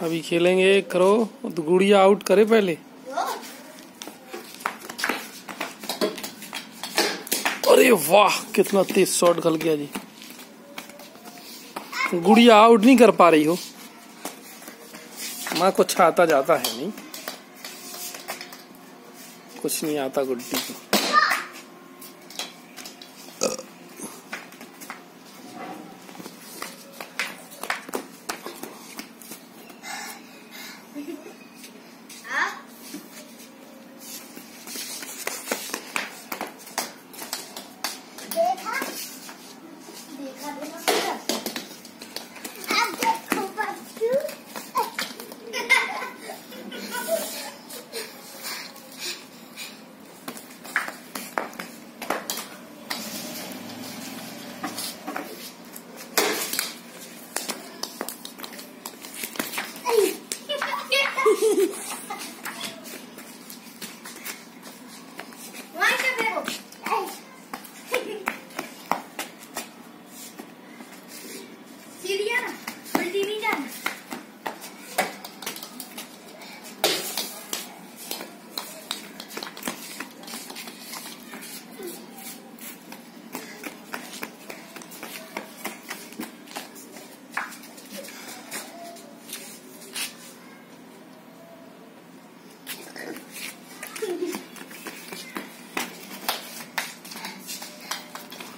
अभी खेलेंगे, करो, गुड़िया आउट करे पहले। अरे वाह, कितना तेज शॉट गल गया जी। गुड़िया आउट नहीं कर पा रही हो। माँ, कुछ आता जाता है नहीं। कुछ नहीं आता गुड्डी। को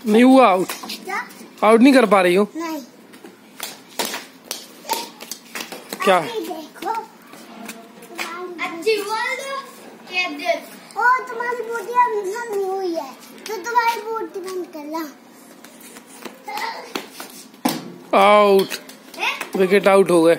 नहीं हुआ आउट आउट नहीं कर पा रही हो। नहीं। क्या? अच्छी ओ तुम्हारी अब नहीं हुई है। तो तुम्हारी बोटी बंद कर ला। आउट विकेट आउट हो गए।